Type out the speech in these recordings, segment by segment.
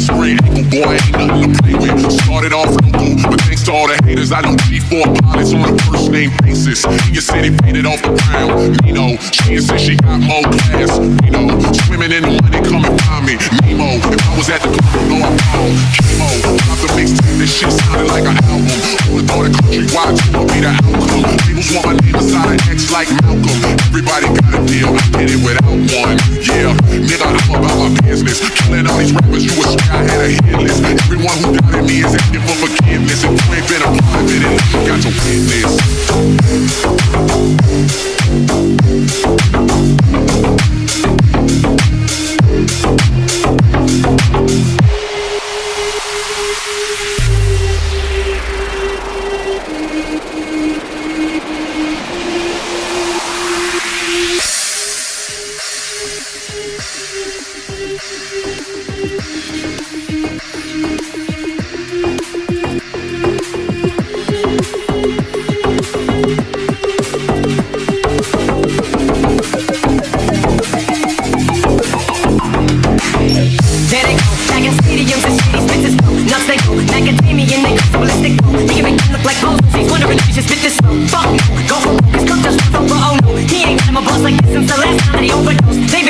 straight ankle, boy, ain't nothing to play with. Started off local, but thanks to all the haters, I don't G4 pilots on a first name basis. In your city, faded off the ground. Nino, she insists she got more class. You know, swimming in the money, come and find me. Nemo, if I was at the club, you know I'm wrong. Chemo, drop the mixtape, this shit sounded like an album. Would've thought a countrywide tour would be the outcome. People want my name beside an X like Malcolm. Everybody got a deal, I did it without one. Yeah, nigga, I'm about my business. Killing all these rappers, you would swear I had a hit list. Everyone who doubted me is asking for forgiveness. If you ain't been a part of it, at you got your witness. There Fuck no, go for broke. His cook just over, oh no. He ain't got him a boss like this since the last time that he overdosed. They've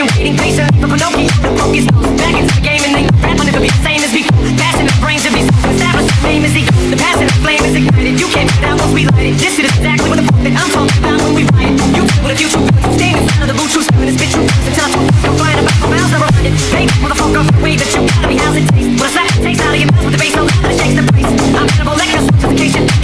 Walk off the way that you gotta be. How's it taste? What's that? It tastes out of your mouth with the bass. so loud it shakes the place. I'm edible like a switch.